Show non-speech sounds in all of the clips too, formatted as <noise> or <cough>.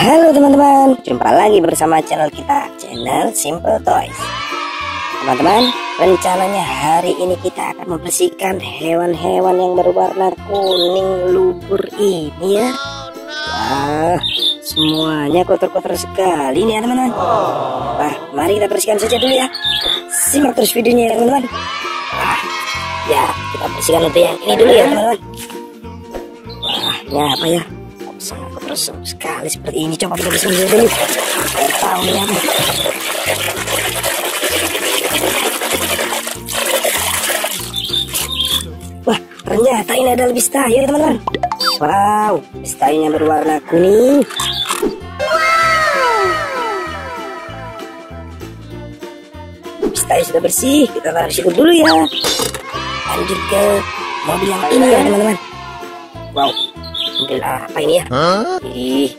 Halo teman-teman, jumpa lagi bersama channel kita, channel Simple Toys. Teman-teman, rencananya hari ini kita akan membersihkan hewan-hewan yang berwarna kuning luber ini ya. Wah, semuanya kotor-kotor sekali nih ya teman-teman. Wah, mari kita bersihkan saja dulu ya. Simak terus videonya ya teman-teman. Wah, ya kita bersihkan untuk yang ini dulu ya teman-teman. Wah, ini apa ya? Kotor sekali seperti ini coba kita bersihkan dulu Saya tahu ya. Wah ternyata ini adalah bistayu ya teman-teman. Wow bistayunya berwarna kuning. Bistayu sudah bersih kita taruh situ dulu ya. Lanjut ke mobil yang ini ya teman-teman. Wow mobil apa ini ya? Huh? ih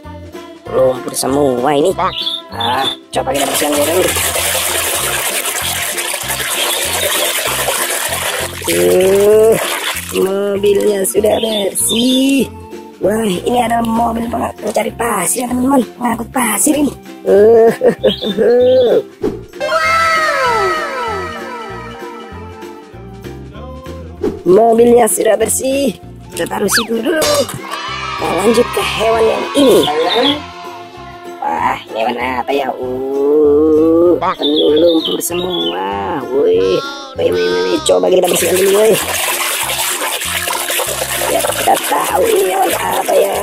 lumpur semua ini. Ah coba kita bersihkan dulu. Uh, mobilnya sudah bersih. Wah ini ada mobil pencari pasir teman-teman. Pengangkut pasir ini. Uh, <laughs> mobilnya sudah bersih. Kita taruh situ dulu Nah, lanjut ke hewan yang ini. Wah, hewan apa ya? Uh, penuh lumpur semua. Woi, woi, woi, woi, coba kita bersihkan dulu, woi. Biar kita tahu ini hewan apa ya.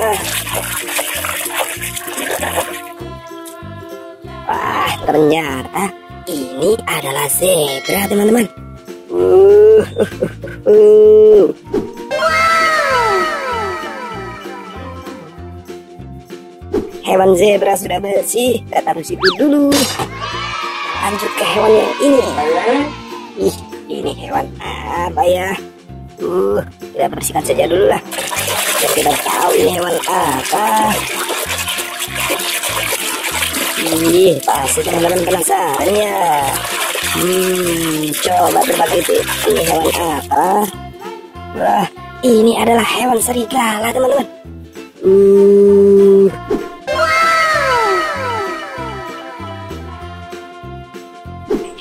Wah, ternyata ini adalah zebra, teman-teman. Uh, <laughs> uh, uh, uh. Hewan zebra sudah bersih kita taruh situ dulu. Lanjut ke hewan yang ini. Ih ini hewan apa ya? Uh kita bersihkan saja dulu lah. Biar kita tahu ini hewan apa. Ih pasti teman-teman penasaran ya. Hmm coba tebak itu ini hewan apa? Wah ini adalah hewan serigala teman-teman. Uh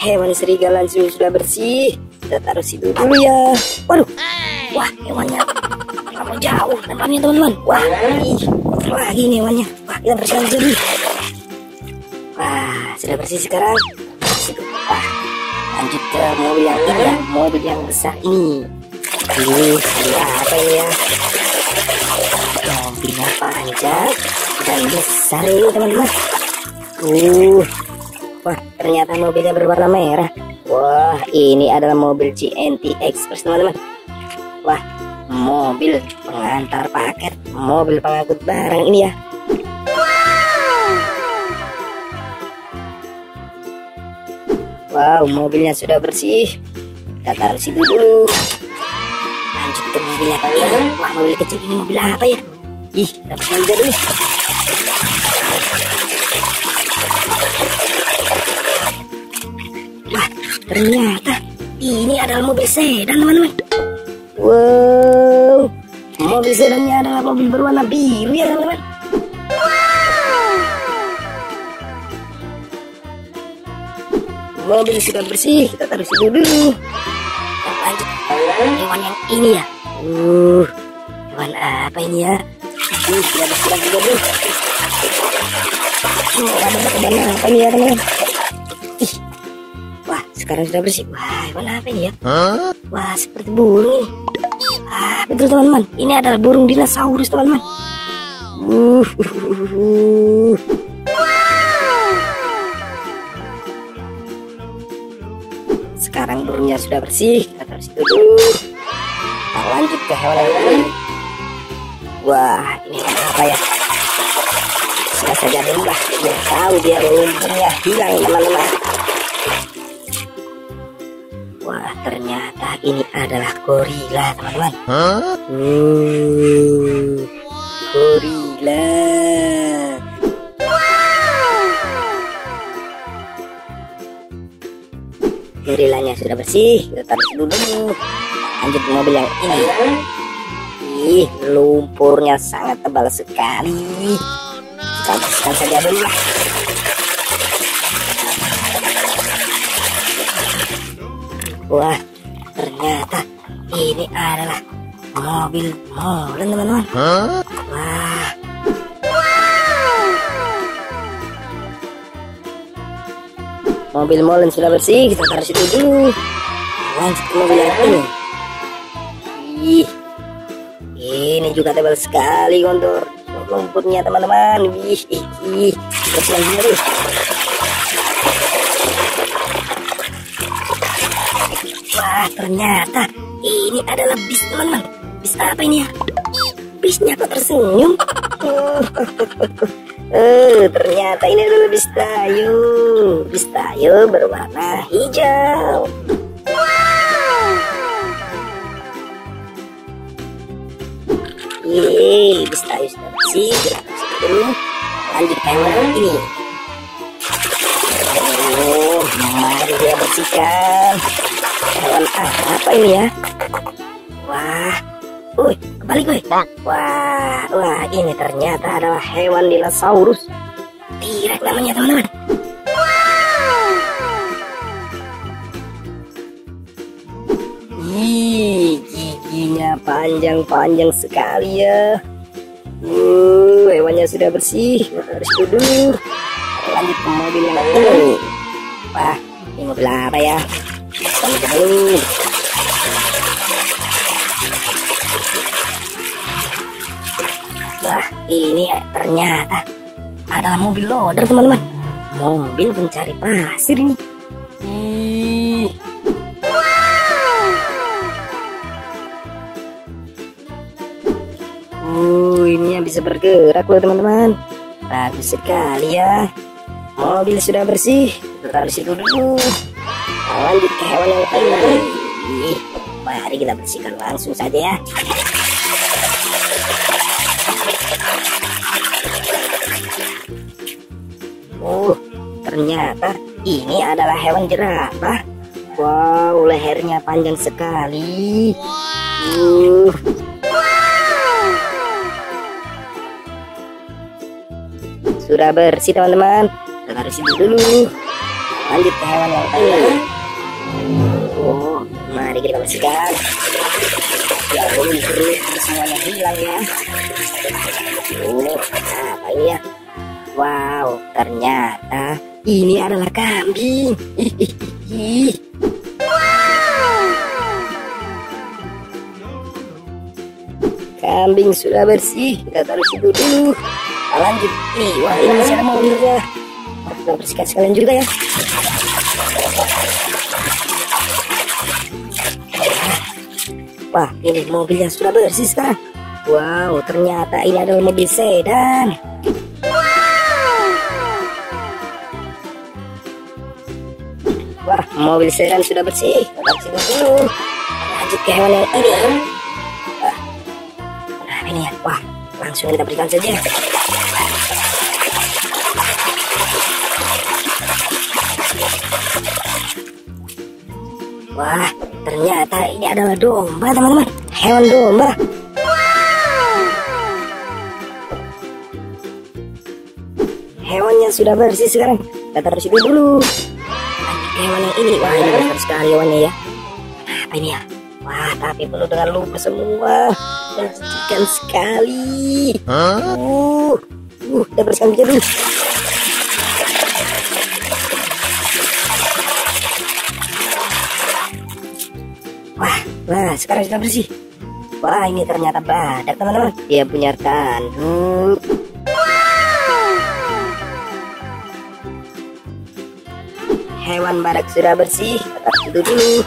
hewan serigala sudah bersih kita taruh situ dulu ya. Waduh wah hewannya. Terlalu jauh tempatnya teman-teman. Wah ih lagi nih hewannya. Wah kita bersihkan dulu wah sudah bersih sekarang. Wah lanjut ke mobil yang ini ya. Mobil yang besar ini. Ini ada apa ini ya? Mobilnya panjang dan besar ini teman-teman. Uh Wah, ternyata mobilnya berwarna merah. Wah, ini adalah mobil CNT Express, teman-teman. Wah, mobil pengantar paket, mobil pengangkut barang ini ya. Wow, mobilnya sudah bersih. Kita taruh situ dulu. Lanjut ke mobilnya kali ya. Wah, mobil kecil ini mobil apa ya? Ih, dapat aja dulu. Ternyata ini adalah mobil sedan teman-teman. Wow, mobil sedannya adalah mobil berwarna biru ya teman-teman. Mobil sudah bersih, kita taruh situ dulu. Lanjut hewan yang ini ya. Uh, hewan apa ini ya? Ini sudah bersih juga dulu. Ada apa ini ya teman-teman? Sekarang sudah bersih. Wah, warna apa ini ya? Huh? Wah, seperti burung. Ah, betul teman-teman. Ini adalah burung dinosaurus teman-teman. Uh, Sekarang burungnya sudah bersih. Kita taruh situ dulu. Kita lanjut ke hewan lain. Wah, ini apa ya? Sudah saja. Biar tahu biar lumpurnya hilang teman-teman. Ternyata ini adalah gorila, teman-teman. Huh? Uh, gorila. Gorilanya sudah bersih, kita taruh dulu. Lanjut mobil yang ini. Ih, lumpurnya sangat tebal sekali. kita bersihkan saja dulu lah wah ternyata ini adalah mobil molen teman-teman. Wah. Mobil molen sudah bersih kita taruh situ dulu. Lanjut ke mobil yang ini ih ini juga tebal sekali kontur lumpurnya teman-teman. Ih ih ih. Terus lagi dulu wah ternyata ini adalah bis teman-teman bis apa ini ya bisnya kok tersenyum <laughs> Eh, ternyata ini adalah bis tayo. Bis tayo berwarna hijau. Wow. Yeay, bis tayo sudah bersih. Lanjut hewan ini. Mari dia bersihkan. Hewan apa ini ya? Wah, Woi, kembali gue. Wah, wah, ini ternyata adalah hewan dinosaurus. T-Rex namanya, teman-teman. Wow. Ih, giginya panjang-panjang sekali ya. Uh, hewannya sudah bersih. Harus dulu. Lanjut ke mobil yang ini. Wah, ini mobil apa ya? Dulu. Wah, ini ternyata adalah mobil loader, teman-teman. Mobil pencari pasir ini. Uh, ini bisa bergerak loh, teman-teman. Bagus sekali ya. Mobil sudah bersih. Taruh situ dulu. Lanjut ke hewan yang. Ih, mari kita bersihkan langsung saja ya. Oh, ternyata ini adalah hewan jerapah. Wow, lehernya panjang sekali. Uh. Sudah bersih teman-teman. Kita sini dulu. Lanjut ke hewan yang lain. Oh, mari kita bersihkan. Ya, ini semuanya hilang ya. Oh, apa ini ya? Wow, ternyata ini adalah kambing. Wow. Kambing sudah bersih. Kita taruh situ dulu. Lanjut. Nih, wah ini masih ada mobilnya. Kita bersihkan sekalian juga ya. Wah, ini mobilnya sudah bersih sekarang. Wow, ternyata ini adalah mobil sedan. Wah, mobil sedan sudah bersih. Lanjut ke hewan yang ini. Nah ini ya. Wah, langsung kita berikan saja. Wah, ternyata ini adalah domba, teman-teman. Hewan domba. Hewannya sudah bersih sekarang. Kita taruh situ dulu. Hewan yang ini. Wah, ini besar sekali hewannya ya. Apa ini ya? Wah, tapi penuh dengan lumpur semua. Menjijikan sekali. Uh, uh, kita bersihkan dulu. Wah, wah, sekarang sudah bersih. Wah, ini ternyata badak, teman-teman. Dia punya tanduk. Hewan badak sudah bersih. Itu dulu.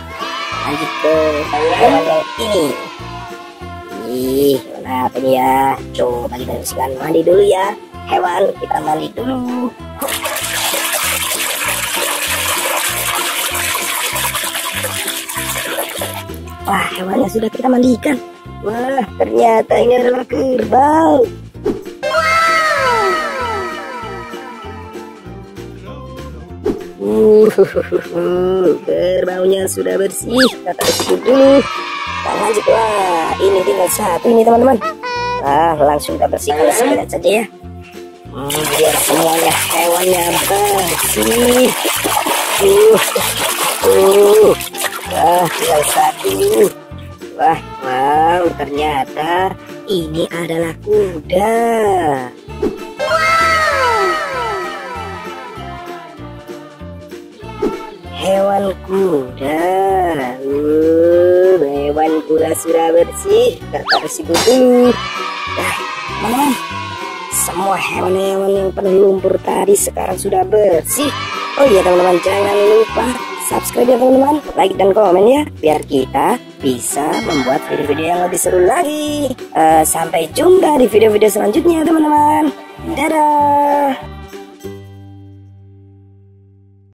Lanjut ke hewan yang ini. Ih, kenapa ini ya? Coba kita bersihkan mandi dulu ya. Hewan, kita mandi dulu. Wah, hewannya sudah kita mandikan. Wah, ternyata ini adalah kerbau. Uh, <laughs> kerbaunya sudah bersih. Kita taruh dulu. Kita lanjut. Wah, ini tinggal satu ini teman-teman. Nah, langsung kita bersihkan sekalian saja ya. hmm, biar semuanya hewannya bersih uh, uh, wah tinggal satu wah wow ternyata ini adalah kuda. Hewan kuda. Uh, hewan kuda sudah bersih. Kita bersih dulu nah teman semua hewan-hewan yang penuh lumpur tadi sekarang sudah bersih. Oh iya teman-teman jangan lupa subscribe ya teman-teman. Like dan komen ya biar kita bisa membuat video-video yang lebih seru lagi. Uh, sampai jumpa di video-video selanjutnya teman-teman. Dadah